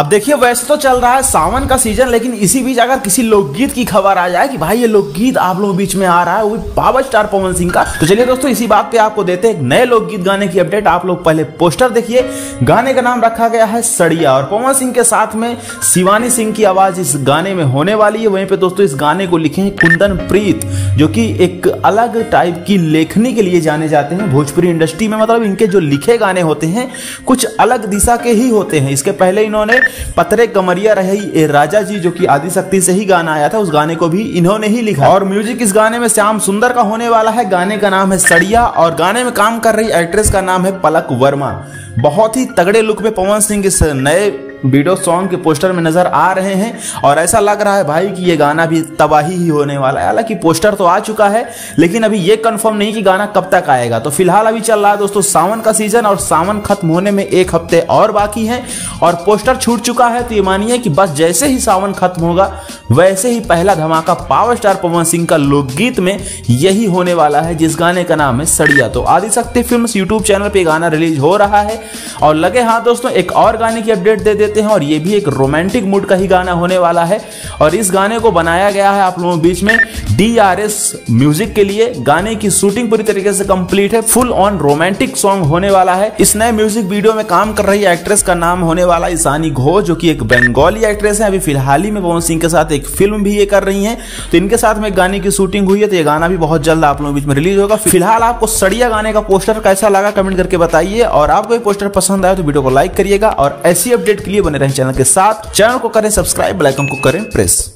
अब देखिए, वैसे तो चल रहा है सावन का सीज़न लेकिन इसी बीच अगर किसी लोकगीत की खबर आ जाए कि भाई ये लोकगीत आप लोगों बीच में आ रहा है, वो पावर स्टार पवन सिंह का। तो चलिए दोस्तों, इसी बात पे आपको देते हैं नए लोकगीत गाने की अपडेट आप लोग पहले पोस्टर देखिए। गाने का नाम रखा गया है सड़िया, और पवन सिंह के साथ में शिवानी सिंह की आवाज़ इस गाने में होने वाली है। वहीं पे दोस्तों, इस गाने को लिखे हैं कुंदन प्रीत, जो कि एक अलग टाइप की लेखनी के लिए जाने जाते हैं। भोजपुरी इंडस्ट्री में मतलब इनके जो लिखे गाने होते हैं, कुछ अलग दिशा के ही होते हैं। इसके पहले इन्होंने पतरे कमरिया रही राजा जी, जो कि आदिशक्ति से ही गाना आया था, उस गाने को भी इन्होंने ही लिखा। और म्यूज़िक इस गाने में श्याम सुंदर का होने वाला है। गाने का नाम है सड़िया और गाने में काम कर रही एक्ट्रेस का नाम है पलक वर्मा। बहुत ही तगड़े लुक में पवन सिंह इस नए वीडियो सॉन्ग के पोस्टर में नज़र आ रहे हैं और ऐसा लग रहा है भाई कि ये गाना भी तबाही ही होने वाला है। हालाँकि पोस्टर तो आ चुका है, लेकिन अभी ये कंफर्म नहीं कि गाना कब तक आएगा। तो फ़िलहाल अभी चल रहा है दोस्तों सावन का सीज़न और सावन खत्म होने में एक हफ़्ते और बाकी है और पोस्टर छूट चुका है तो ये मानिए कि बस जैसे ही सावन खत्म होगा वैसे ही पहला धमाका पावर स्टार पवन सिंह का लोकगीत में यही होने वाला है, जिस गाने का नाम है सड़िया। तो आदि शक्ति फ़िल्म यूट्यूब चैनल पे गाना रिलीज़ हो रहा है और लगे हाँ दोस्तों, एक और गाने की अपडेट दे देते हैं और ये भी एक रोमांटिक मूड का ही गाना होने वाला है। और इस गाने को बनाया गया है आप लोगों के बीच में डीआरएस म्यूज़िक के लिए। गाने की शूटिंग पूरी तरीके से कंप्लीट है, फुल ऑन रोमांटिक सॉन्ग होने वाला है। इस नए म्यूज़िक वीडियो में काम कर रही एक्ट्रेस का नाम होने वाला ईशानी घोष, जो कि एक बंगाली एक्ट्रेस है। अभी फ़िलहाल ही में पवन सिंह के साथ एक फ़िल्म भी ये कर रही है। तो इनके साथ में गाने की शूटिंग हुई है तो ये गाना भी बहुत जल्द आप लोगों के बीच में रिलीज़ होगा। फ़िलहाल आपको सड़िया गाने का पोस्टर कैसा लगा कमेंट करके बताइए, और आपको ये पोस्टर पसंद आया तो वीडियो को लाइक करिएगा, और ऐसी अपडेट के लिए बने रहें चैनल के साथ। चैनल को करें सब्सक्राइब बेल आइकन को करें प्रेस